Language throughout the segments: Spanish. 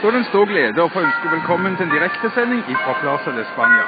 Så er det en stor glede å få ønske velkommen til en direktesending fra Plaza de Spania.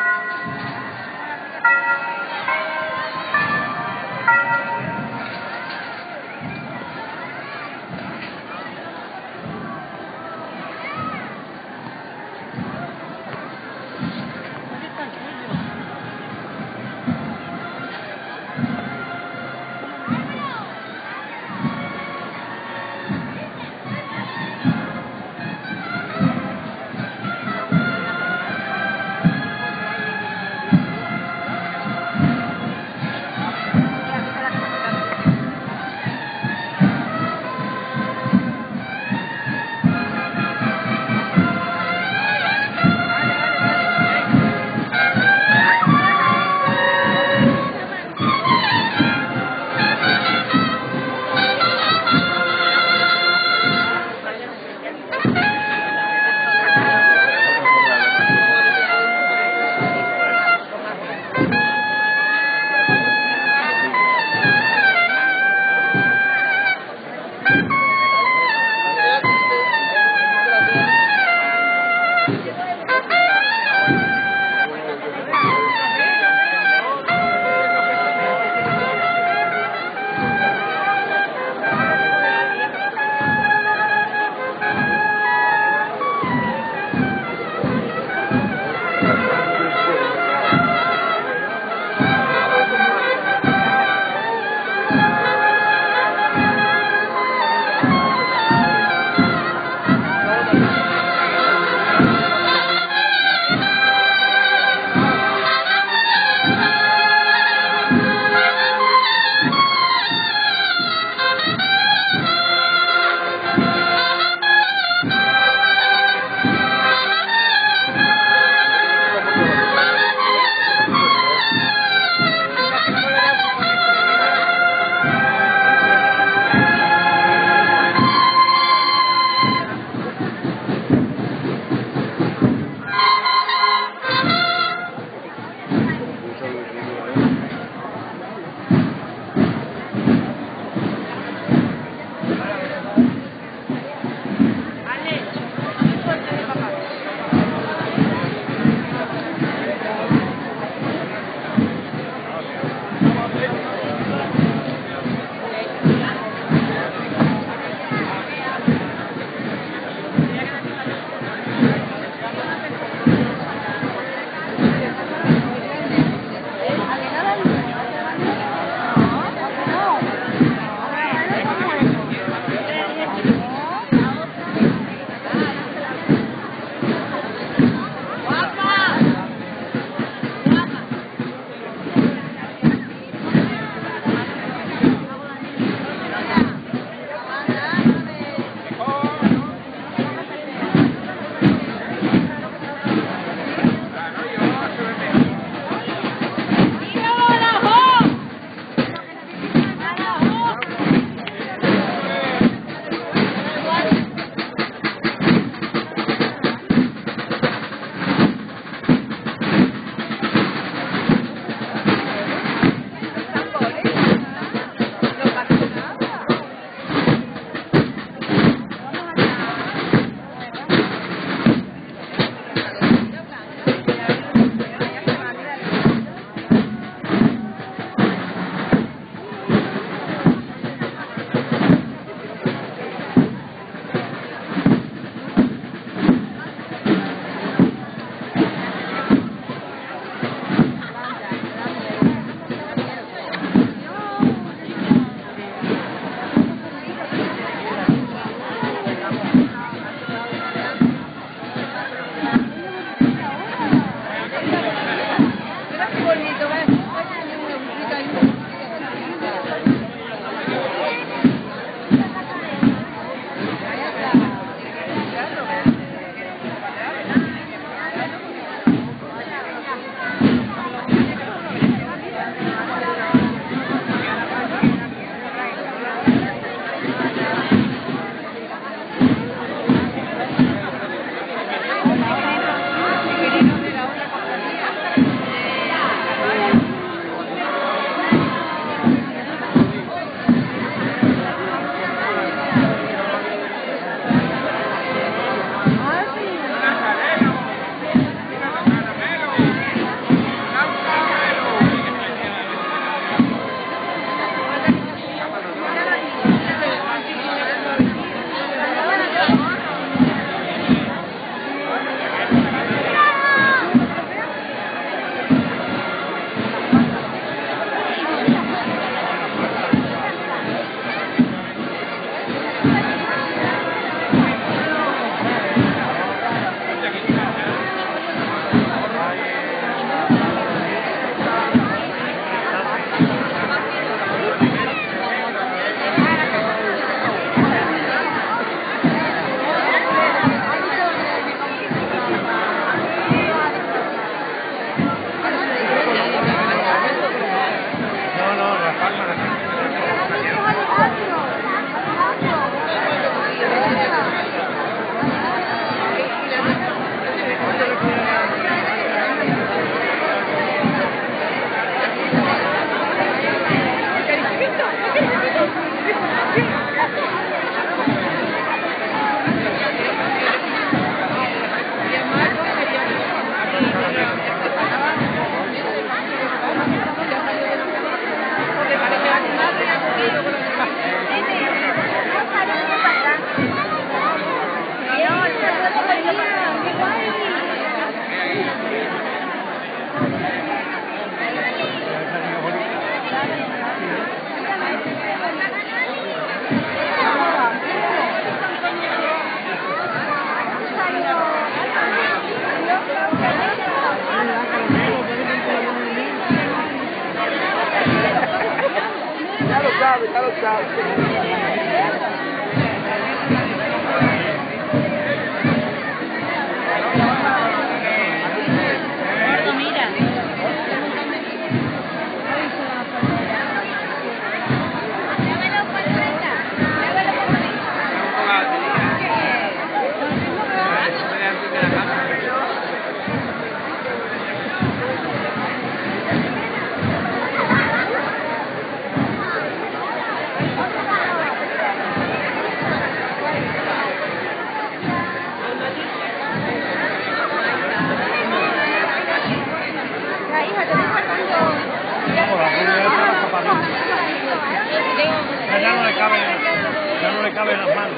Le cabe las manos.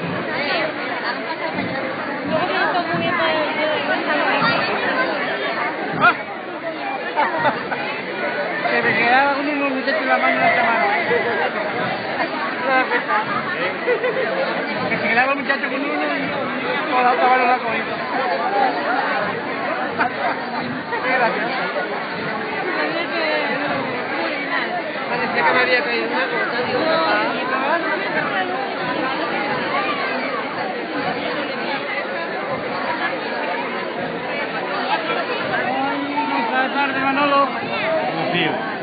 Que me quedaba uno unos muchachos en la mano en la mano. Que se quedaba el muchacho con uno y con la otra mano la cogía. Qué gracioso. Parecía que me había caído una cosa, digo, Ay, tarde, Manolo. Tío.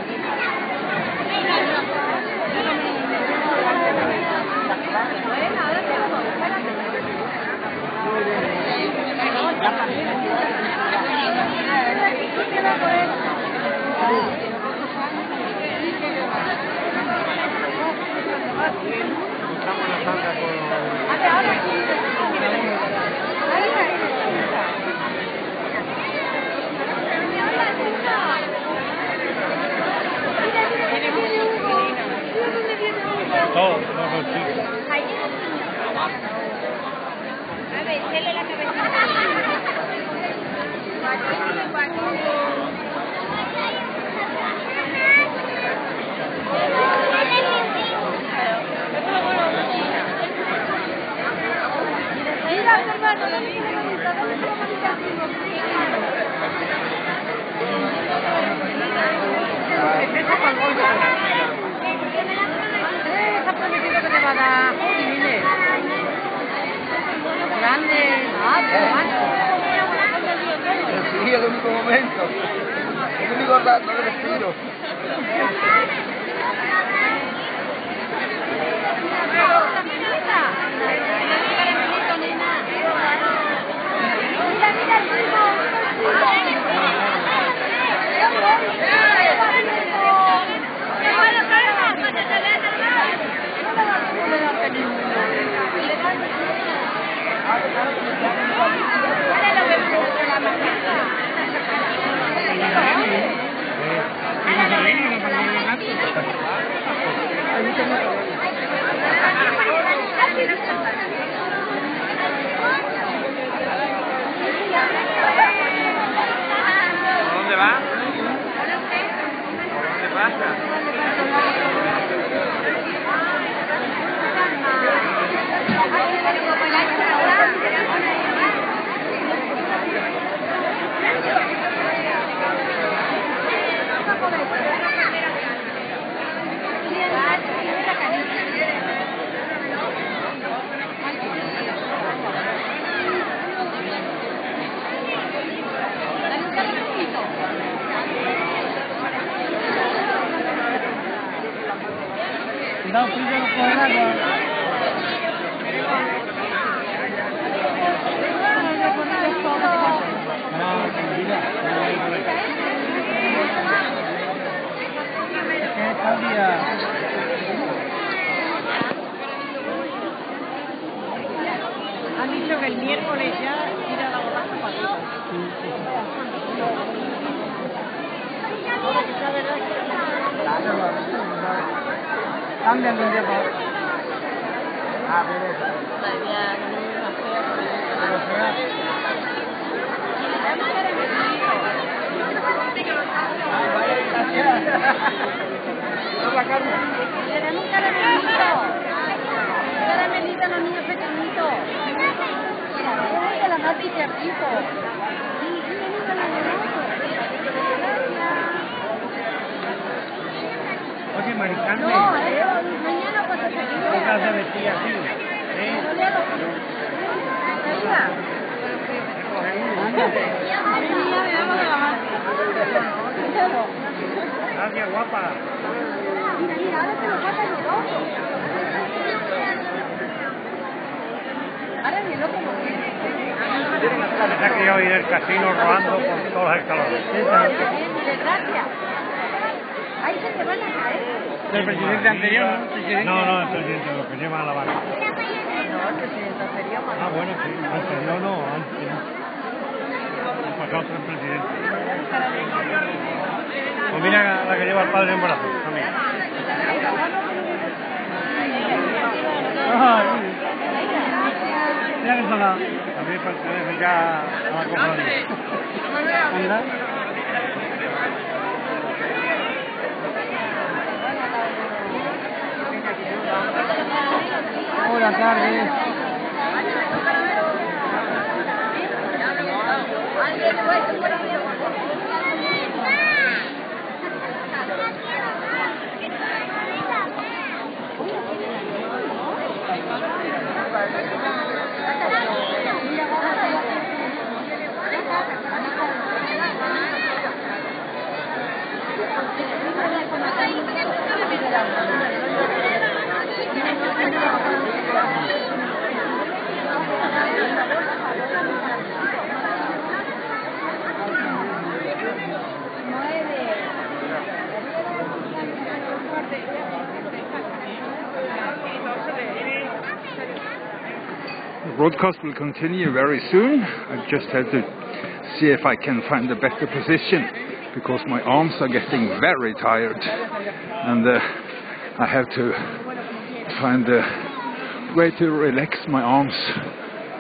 Han dicho que el miércoles ya tira la borracha para cambian de un día para. Ah, eso. Pero. Caramelito a los niños pequeñitos. Ay, que la Mati se rico. Sí, sí, Oye, Maricarmen. No, mañana nunca se vestía así. ¿eh? Gracias, guapa. Mira, mira, ahora se lo pasa el ojo. Se ha querido ir al casino robando por todos los escalones. Desgracia. Ahí se te van a caer. El presidente anterior, ¿no? No, no, el presidente, lo que lleva a la barra. No, el presidente Ah, bueno, sí, anterior no, antes no. Ha pasado tres presidentes. Pues mira la que lleva el padre en brazos, también. Mira que sola. También pertenece ya a la cofradía. Anda. Buenas tardes. The broadcast will continue very soon. I just have to see if I can find a better position because my arms are getting very tired and uh, I have to find a way to relax my arms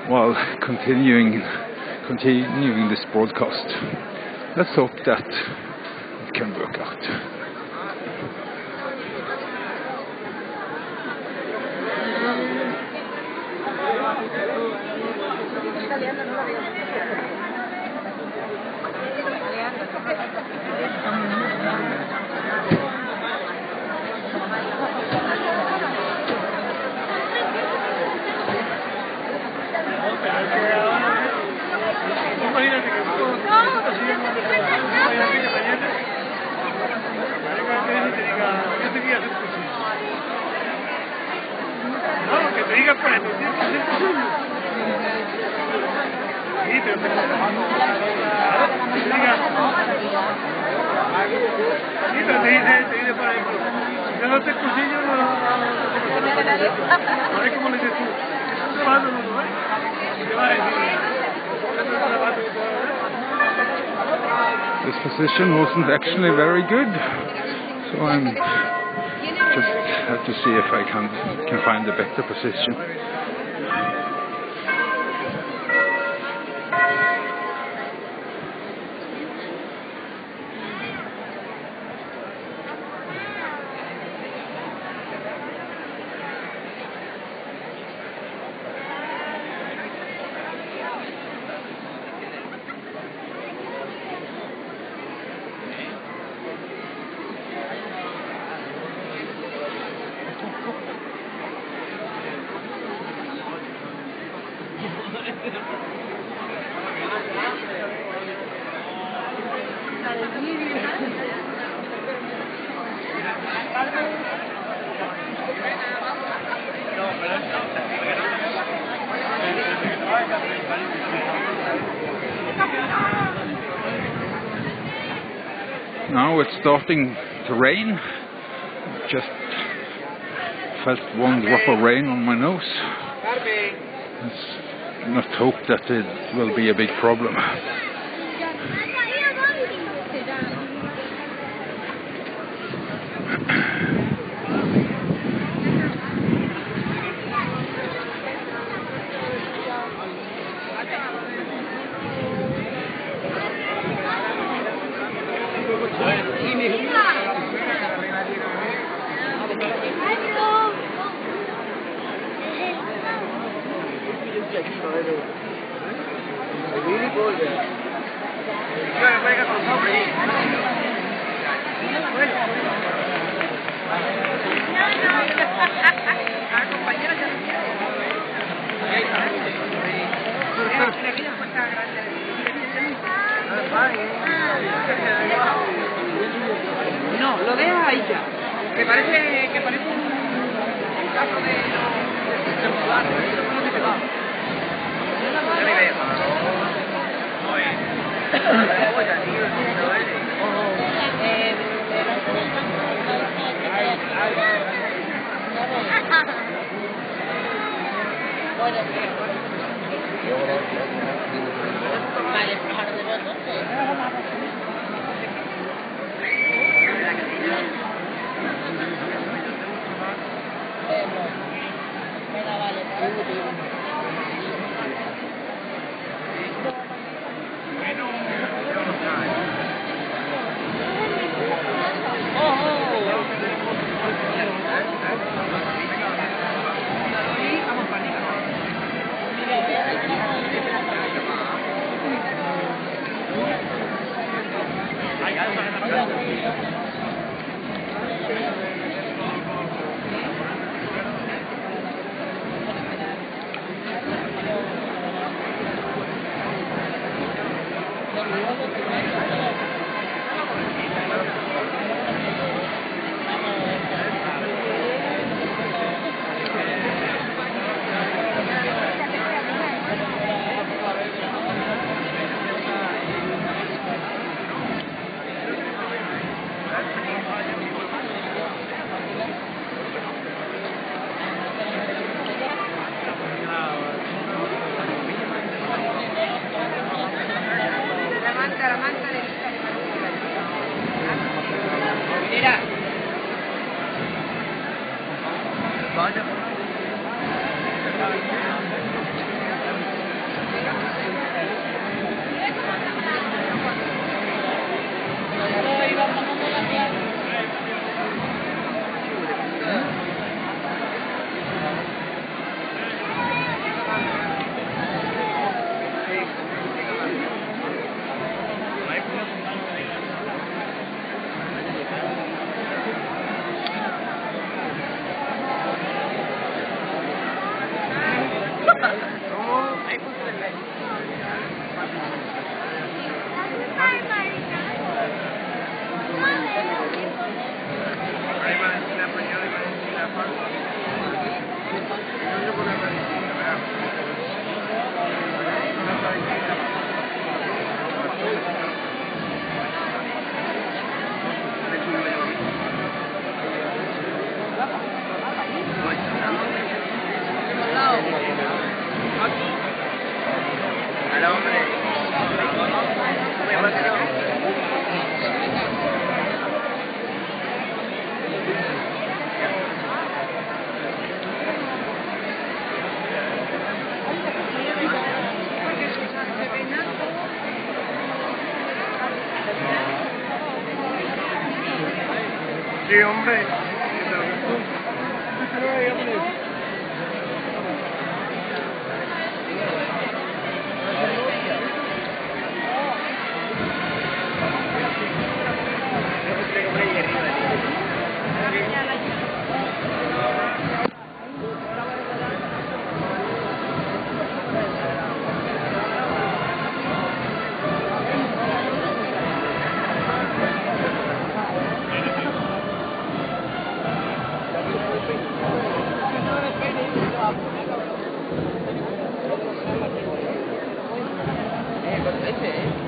while continuing continuing this broadcast. Let's hope that it can work out. No, como le dices tú. Y te va a decir, This position wasn't actually very good, so I'm just have to see if I can can find a better position. Starting to rain. Just felt one drop of rain on my nose. Let's not hope that it will be a big problem. Ya. Que parece, que parece un, caso de Vale, pájaro de los Thank you. Sí, hombre. It is.